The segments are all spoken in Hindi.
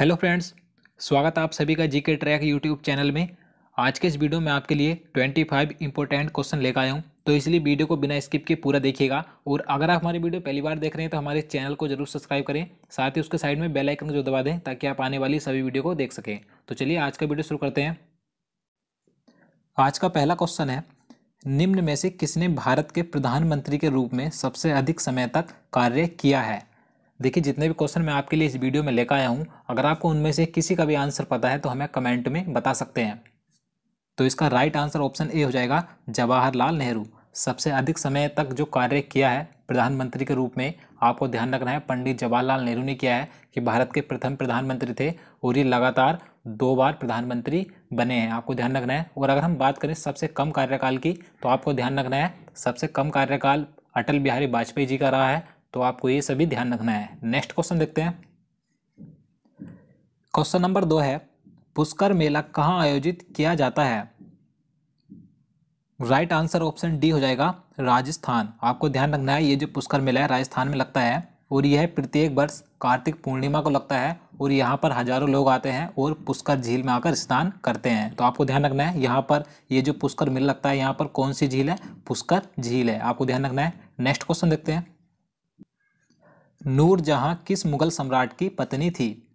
हेलो फ्रेंड्स, स्वागत है आप सभी का जी के ट्रैक यूट्यूब चैनल में। आज के इस वीडियो में आपके लिए 25 फाइव इंपॉर्टेंट क्वेश्चन लेकर आया हूँ। तो इसलिए वीडियो को बिना स्किप के पूरा देखिएगा। और अगर आप हमारी वीडियो पहली बार देख रहे हैं तो हमारे चैनल को ज़रूर सब्सक्राइब करें। साथ ही उसके साइड में बेल आइकन जो दबा दें, ताकि आप आने वाली सभी वीडियो को देख सकें। तो चलिए आज का वीडियो शुरू करते हैं। आज का पहला क्वेश्चन है, निम्न में से किसने भारत के प्रधानमंत्री के रूप में सबसे अधिक समय तक कार्य किया है? देखिए, जितने भी क्वेश्चन मैं आपके लिए इस वीडियो में लेकर आया हूँ, अगर आपको उनमें से किसी का भी आंसर पता है तो हमें कमेंट में बता सकते हैं। तो इसका राइट आंसर ऑप्शन ए हो जाएगा, जवाहरलाल नेहरू। सबसे अधिक समय तक जो कार्य किया है, प्रधानमंत्री के रूप में, आपको ध्यान रखना है, पंडित जवाहरलाल नेहरू ने किया है कि भारत के प्रथम प्रधानमंत्री थे, और ये लगातार दो बार प्रधानमंत्री बने हैं। आपको ध्यान रखना है, और अगर हम बात करें सबसे कम कार्यकाल की तो आपको ध्यान रखना है, सबसे कम कार्यकाल अटल बिहारी वाजपेयी जी का रहा है तो आपको ये सभी ध्यान रखना है। नेक्स्ट क्वेश्चन देखते हैं। क्वेश्चन नंबर दो है, पुष्कर मेला कहाँ आयोजित किया जाता है? राइट आंसर ऑप्शन डी हो जाएगा, राजस्थान। आपको ध्यान रखना है, ये जो पुष्कर मेला है, राजस्थान में लगता है, और यह प्रत्येक वर्ष कार्तिक पूर्णिमा को लगता है, और यहाँ पर हज़ारों लोग आते हैं और पुष्कर झील में आकर स्नान करते हैं। तो आपको ध्यान रखना है, यहाँ पर ये जो पुष्कर मेला लगता है, यहाँ पर कौन सी झील है? पुष्कर झील है। आपको ध्यान रखना है। नेक्स्ट क्वेश्चन देखते हैं। नूरजहां किस मुगल सम्राट की पत्नी थी?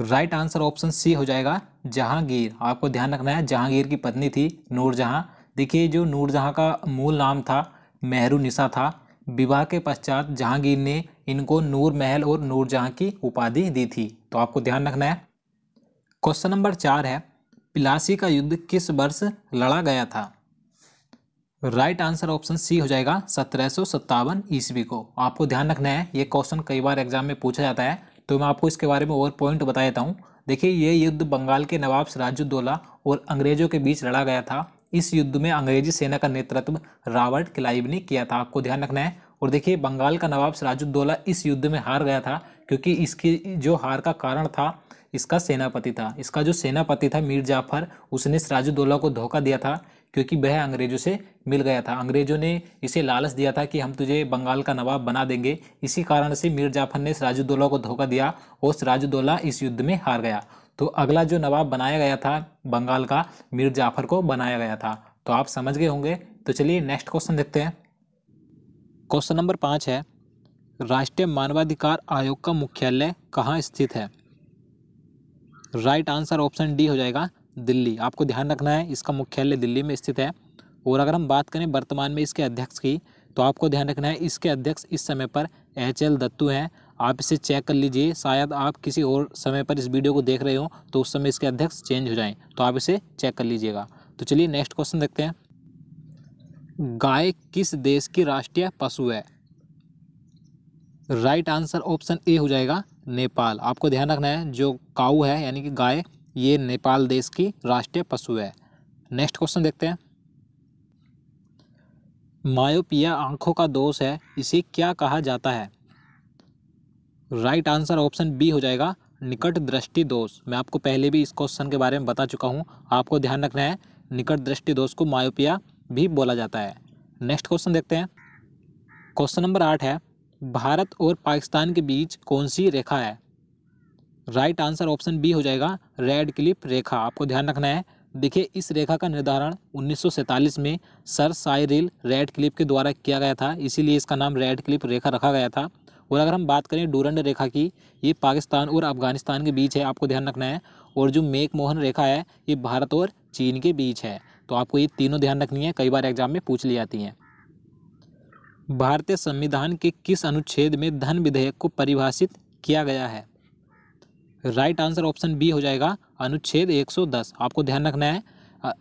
राइट आंसर ऑप्शन सी हो जाएगा जहांगीर। आपको ध्यान रखना है, जहांगीर की पत्नी थी नूरजहां। देखिए, जो नूरजहां का मूल नाम था, मेहरू निशा था, विवाह के पश्चात जहांगीर ने इनको नूर महल और नूरजहां की उपाधि दी थी। तो आपको ध्यान रखना है। क्वेश्चन नंबर चार है, पिलासी का युद्ध किस वर्ष लड़ा गया था? राइट आंसर ऑप्शन सी हो जाएगा सत्रह सौ सत्तावन ईस्वी को। आपको ध्यान रखना है, ये क्वेश्चन कई बार एग्ज़ाम में पूछा जाता है तो मैं आपको इसके बारे में और पॉइंट बता देता हूँ। देखिए, ये युद्ध बंगाल के नवाब सिराजुद्दौला और अंग्रेज़ों के बीच लड़ा गया था। इस युद्ध में अंग्रेज़ी सेना का नेतृत्व रॉबर्ट क्लाइव ने किया था। आपको ध्यान रखना है। और देखिए, बंगाल का नवाब सिराजुद्दौला इस युद्ध में हार गया था, क्योंकि इसकी जो हार का कारण था, इसका सेनापति था। इसका जो सेनापति था मीर जाफ़र, उसने सिराजुद्दौला को धोखा दिया था। क्योंकि वह अंग्रेज़ों से मिल गया था। अंग्रेज़ों ने इसे लालच दिया था कि हम तुझे बंगाल का नवाब बना देंगे। इसी कारण से मीर जाफ़र ने सिराजुद्दौला को धोखा दिया और सिराजुद्दौला इस युद्ध में हार गया। तो अगला जो नवाब बनाया गया था बंगाल का, मीर जाफ़र को बनाया गया था। तो आप समझ गए होंगे। तो चलिए नेक्स्ट क्वेश्चन देखते हैं। क्वेश्चन नंबर पाँच है, राष्ट्रीय मानवाधिकार आयोग का मुख्यालय कहाँ स्थित है? राइट आंसर ऑप्शन डी हो जाएगा। दिल्ली। आपको ध्यान रखना है, इसका मुख्यालय दिल्ली में स्थित है। और अगर हम बात करें वर्तमान में इसके अध्यक्ष की तो आपको ध्यान रखना है, इसके अध्यक्ष इस समय पर एच एल दत्तू हैं। आप इसे चेक कर लीजिए, शायद आप किसी और समय पर इस वीडियो को देख रहे हो तो उस समय इसके अध्यक्ष चेंज हो जाएँ तो आप इसे चेक कर लीजिएगा। तो चलिए नेक्स्ट क्वेश्चन देखते हैं। गाय किस देश की राष्ट्रीय पशु है? राइट आंसर ऑप्शन ए हो जाएगा, नेपाल। आपको ध्यान रखना है, जो काऊ है, यानी कि गाय ये नेपाल देश की राष्ट्रीय पशु है। नेक्स्ट क्वेश्चन देखते हैं। मायोपिया आँखों का दोष है, इसे क्या कहा जाता है? राइट आंसर ऑप्शन बी हो जाएगा, निकट दृष्टि दोष। मैं आपको पहले भी इस क्वेश्चन के बारे में बता चुका हूँ, आपको ध्यान रखना है, निकट दृष्टि दोष को मायोपिया भी बोला जाता है। नेक्स्ट क्वेश्चन देखते हैं। क्वेश्चन नंबर आठ है, भारत और पाकिस्तान के बीच कौन सी रेखा है? राइट आंसर ऑप्शन बी हो जाएगा रेड क्लिप रेखा। आपको ध्यान रखना है। देखिए, इस रेखा का निर्धारण 1947 में सर साइरिल रेड क्लिप के द्वारा किया गया था। इसीलिए इसका नाम रेड क्लिप रेखा रखा गया था। और अगर हम बात करें डूरंड रेखा की, ये पाकिस्तान और अफ़गानिस्तान के बीच है। आपको ध्यान रखना है। और जो मेक मोहन रेखा है, ये भारत और चीन के बीच है। तो आपको ये तीनों ध्यान रखनी है। कई बार एग्ज़ाम में पूछ ली जाती हैं। भारतीय संविधान के किस अनुच्छेद में धन विधेयक को परिभाषित किया गया है? राइट आंसर ऑप्शन बी हो जाएगा अनुच्छेद 110 आपको ध्यान रखना है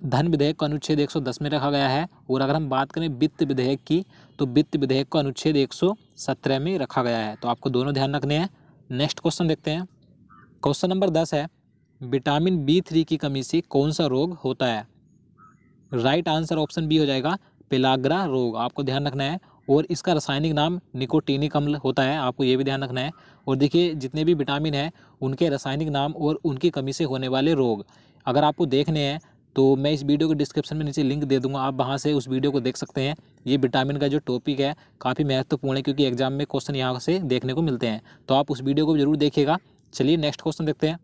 धन विधेयक को अनुच्छेद 110 में रखा गया है और अगर हम बात करें वित्त विधेयक की तो वित्त विधेयक को अनुच्छेद 117 में रखा गया है। तो आपको दोनों ध्यान रखने हैं। नेक्स्ट क्वेश्चन देखते हैं। क्वेश्चन नंबर दस है, विटामिन बी थ्री की कमी से कौन सा रोग होता है? राइट आंसर ऑप्शन बी हो जाएगा, पिलाग्रा रोग। आपको ध्यान रखना है और इसका रासायनिक नाम निकोटीनिक अम्ल होता है, आपको ये भी ध्यान रखना है। और देखिए, जितने भी विटामिन हैं, उनके रासायनिक नाम और उनकी कमी से होने वाले रोग। अगर आपको देखने हैं तो मैं इस वीडियो के डिस्क्रिप्शन में नीचे लिंक दे दूँगा, आप वहाँ से उस वीडियो को देख सकते हैं। ये विटामिन का जो टॉपिक है, काफ़ी महत्वपूर्ण है, क्योंकि एग्ज़ाम में क्वेश्चन यहाँ से देखने को मिलते हैं। तो आप उस वीडियो को ज़रूर देखिएगा। चलिए, नेक्स्ट क्वेश्चन देखते हैं।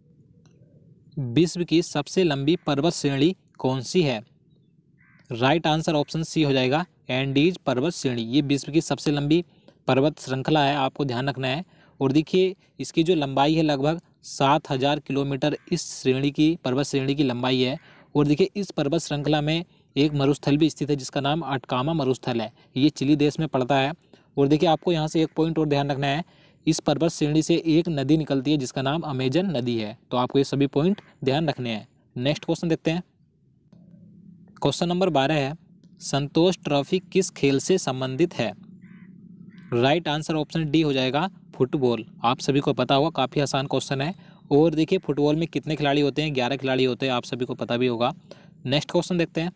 विश्व की सबसे लंबी पर्वत श्रेणी कौन सी है? राइट आंसर ऑप्शन सी हो जाएगा। एंडीज पर्वत श्रेणी ये विश्व की सबसे लंबी पर्वत श्रृंखला है, आपको ध्यान रखना है। और देखिए, इसकी जो लंबाई है लगभग सात हज़ार किलोमीटर, इस श्रेणी की, पर्वत श्रेणी की लंबाई है। और देखिए, इस पर्वत श्रृंखला में एक मरुस्थल भी स्थित है, जिसका नाम अटकामा मरुस्थल है। ये चिली देश में पड़ता है। और देखिए, आपको यहाँ से एक पॉइंट और ध्यान रखना है। इस पर्वत श्रेणी से एक नदी निकलती है, जिसका नाम अमेजन नदी है। तो आपको ये सभी पॉइंट ध्यान रखने हैं। नेक्स्ट क्वेश्चन देखते हैं। क्वेश्चन नंबर बारह है। संतोष ट्रॉफी किस खेल से संबंधित है? राइट आंसर ऑप्शन डी हो जाएगा फुटबॉल आप सभी को पता होगा, काफ़ी आसान क्वेश्चन है। और देखिए फुटबॉल में कितने खिलाड़ी होते हैं? ग्यारह खिलाड़ी होते हैं, आप सभी को पता भी होगा। नेक्स्ट क्वेश्चन देखते हैं।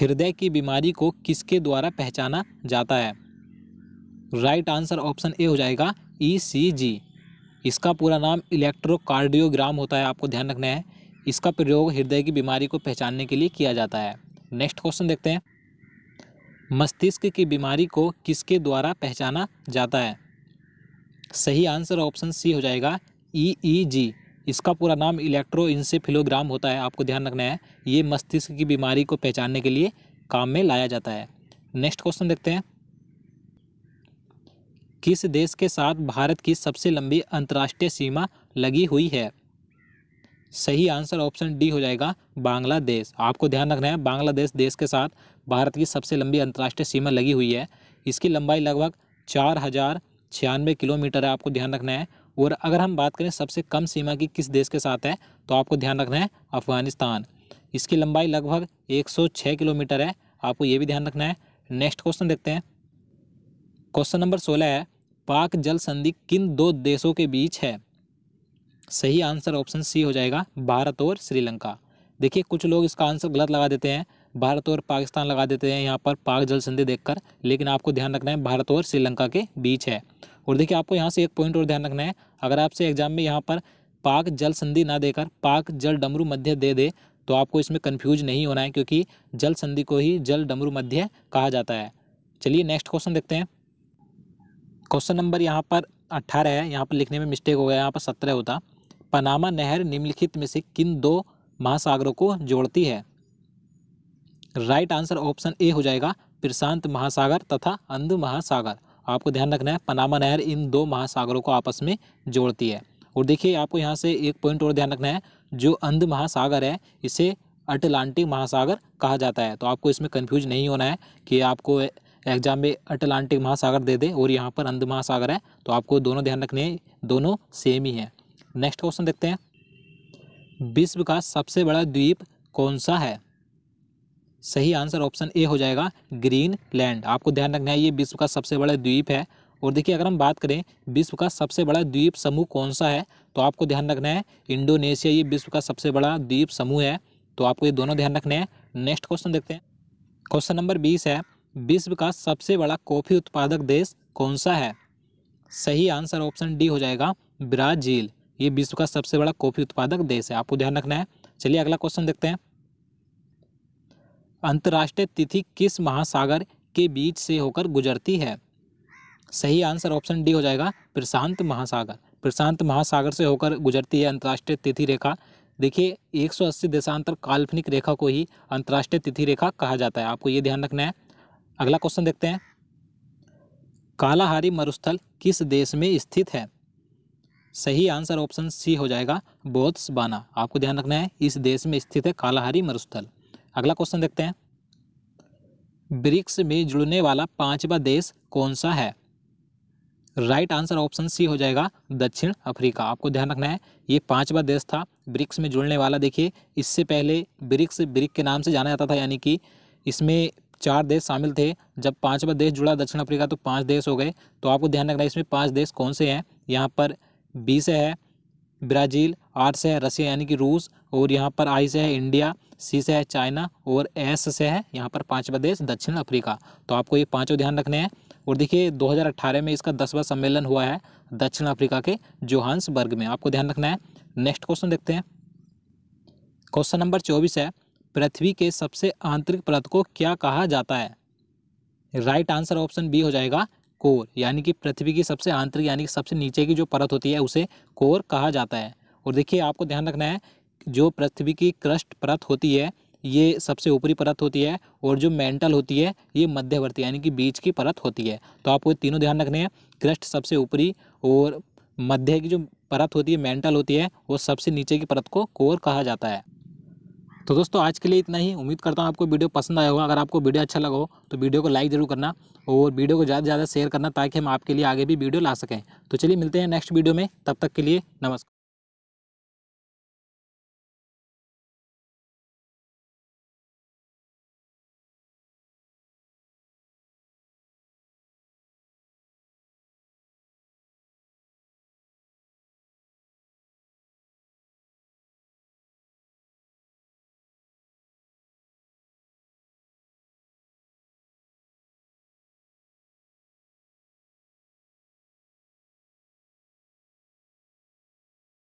हृदय की बीमारी को किसके द्वारा पहचाना जाता है? राइट आंसर ऑप्शन ए हो जाएगा ईसीजी e इसका पूरा नाम इलेक्ट्रोकार्डियोग्राम होता है, आपको ध्यान रखना है। इसका प्रयोग हृदय की बीमारी को पहचानने के लिए किया जाता है। नेक्स्ट क्वेश्चन देखते हैं। मस्तिष्क की बीमारी को किसके द्वारा पहचाना जाता है? सही आंसर ऑप्शन सी हो जाएगा ई ई e इसका पूरा नाम इलेक्ट्रो इंसेफिलोग्राम होता है, आपको ध्यान रखना है। ये मस्तिष्क की बीमारी को पहचानने के लिए काम में लाया जाता है। नेक्स्ट क्वेश्चन देखते हैं। किस देश के साथ भारत की सबसे लंबी अंतर्राष्ट्रीय सीमा लगी हुई है? सही आंसर ऑप्शन डी हो जाएगा बांग्लादेश। आपको ध्यान रखना है, बांग्लादेश देश के साथ भारत की सबसे लंबी अंतर्राष्ट्रीय सीमा लगी हुई है। इसकी लंबाई लगभग चार हज़ार छियानवे किलोमीटर है, आपको ध्यान रखना है। और अगर हम बात करें सबसे कम सीमा की किस देश के साथ है तो आपको ध्यान रखना है अफ़गानिस्तान। इसकी लंबाई लगभग 106 किलोमीटर है, आपको ये भी ध्यान रखना है। नेक्स्ट क्वेश्चन देखते हैं। क्वेश्चन नंबर सोलह है, पाक जल संधि किन दो देशों के बीच है? सही आंसर ऑप्शन सी हो जाएगा भारत और श्रीलंका। देखिए, कुछ लोग इसका आंसर गलत लगा देते हैं। भारत और पाकिस्तान लगा देते हैं यहाँ पर पाक जल संधि देखकर, लेकिन आपको ध्यान रखना है भारत और श्रीलंका के बीच है। और देखिए, आपको यहाँ से एक पॉइंट और ध्यान रखना है। अगर आपसे एग्ज़ाम में यहाँ पर पाक जल संधि ना देकर पाक जल डमरू मध्य दे दे तो आपको इसमें कन्फ्यूज़ नहीं होना है, क्योंकि जल संधि को ही जल डमरू मध्य कहा जाता है। चलिए नेक्स्ट क्वेश्चन देखते हैं। क्वेश्चन नंबर यहाँ पर अट्ठारह है। यहाँ पर लिखने में मिस्टेक हो गया, यहाँ पर सत्रह होता। पनामा नहर निम्नलिखित में से किन दो महासागरों को जोड़ती है? राइट आंसर ऑप्शन ए हो जाएगा, प्रशांत महासागर तथा अंध महासागर। आपको ध्यान रखना है, पनामा नहर इन दो महासागरों को आपस में जोड़ती है। और देखिए, आपको यहाँ से एक पॉइंट और ध्यान रखना है, जो अंध महासागर है, इसे अटलांटिक महासागर कहा जाता है। तो आपको इसमें कन्फ्यूज़ नहीं होना है कि आपको एग्ज़ाम में अटलांटिक महासागर दे दे और यहाँ पर अंध महासागर है। तो आपको दोनों ध्यान रखने दोनों सेम ही हैं। नेक्स्ट क्वेश्चन देखते हैं। विश्व का सबसे बड़ा द्वीप कौन सा है? सही आंसर ऑप्शन ए हो जाएगा ग्रीन लैंड आपको ध्यान रखना है, ये विश्व का सबसे बड़ा द्वीप है। और देखिए, अगर हम बात करें, विश्व का सबसे बड़ा द्वीप समूह कौन सा है तो आपको ध्यान रखना है, इंडोनेशिया, ये विश्व का सबसे बड़ा द्वीप समूह है। तो आपको ये दोनों ध्यान रखने हैं। नेक्स्ट क्वेश्चन देखते हैं। क्वेश्चन नंबर बीस है, विश्व का सबसे बड़ा कॉफ़ी उत्पादक देश कौन सा है? सही आंसर ऑप्शन डी हो जाएगा ब्राज़ील। ये विश्व का सबसे बड़ा कॉफ़ी उत्पादक देश है। आपको ध्यान रखना है। चलिए अगला क्वेश्चन देखते हैं। अंतर्राष्ट्रीय तिथि किस महासागर के बीच से होकर गुजरती है? सही आंसर ऑप्शन डी हो जाएगा, प्रशांत महासागर। प्रशांत महासागर से होकर गुजरती है अंतर्राष्ट्रीय तिथि रेखा। देखिए 180 देशांतर काल्पनिक रेखा को ही अंतर्राष्ट्रीय तिथि रेखा कहा जाता है। आपको ये ध्यान रखना है। अगला क्वेश्चन देखते हैं। कालाहारी मरुस्थल किस देश में स्थित है? सही आंसर ऑप्शन सी हो जाएगा बोत्सवाना। आपको ध्यान रखना है, इस देश में स्थित है कालाहारी मरुस्थल। अगला क्वेश्चन देखते हैं। ब्रिक्स में जुड़ने वाला पांचवा देश कौन सा है? राइट आंसर ऑप्शन सी हो जाएगा दक्षिण अफ्रीका। आपको ध्यान रखना है, ये पांचवा देश था, ब्रिक्स में जुड़ने वाला। देखिए, इससे पहले ब्रिक्स, ब्रिक के नाम से जाना जाता था, यानी कि इसमें चार देश शामिल थे। जब पांचवा देश जुड़ा दक्षिण अफ्रीका तो पाँच देश हो गए। तो आपको ध्यान रखना है, इसमें पाँच देश कौन से हैं? यहाँ पर बी से है ब्राज़ील आर से है रसिया, यानी कि रूस, और यहाँ पर आई से है इंडिया, सी से है चाइना, और एस से है यहाँ पर पाँचवा देश दक्षिण अफ्रीका। तो आपको ये पाँचों ध्यान रखने हैं। और देखिए 2018 में इसका दसवां सम्मेलन हुआ है दक्षिण अफ्रीका के जोहान्सबर्ग में। आपको ध्यान रखना है। नेक्स्ट क्वेश्चन देखते हैं। क्वेश्चन नंबर चौबीस है, पृथ्वी के सबसे आंतरिक परत को क्या कहा जाता है? राइट आंसर ऑप्शन बी हो जाएगा कोर, यानी कि पृथ्वी की सबसे आंतरिक, यानी कि सबसे नीचे की जो परत होती है, उसे कोर कहा जाता है। और देखिए, आपको ध्यान रखना है, जो पृथ्वी की क्रस्ट परत होती है, ये सबसे ऊपरी परत होती है, और जो मेंटल होती है, ये मध्यवर्ती, यानी कि बीच की परत होती है। तो आपको तीनों ध्यान रखने हैं, क्रस्ट सबसे ऊपरी और मध्य की जो परत होती है, मेंटल होती है, वो सबसे नीचे की परत को कोर कहा जाता है। तो दोस्तों, आज के लिए इतना ही। उम्मीद करता हूँ आपको वीडियो पसंद आया होगा। अगर आपको वीडियो अच्छा लगा हो तो वीडियो को लाइक ज़रूर करना और वीडियो को ज़्यादा से ज़्यादा शेयर करना ताकि हम आपके लिए आगे भी वीडियो ला सकें। तो चलिए मिलते हैं नेक्स्ट वीडियो में। तब तक के लिए नमस्कार।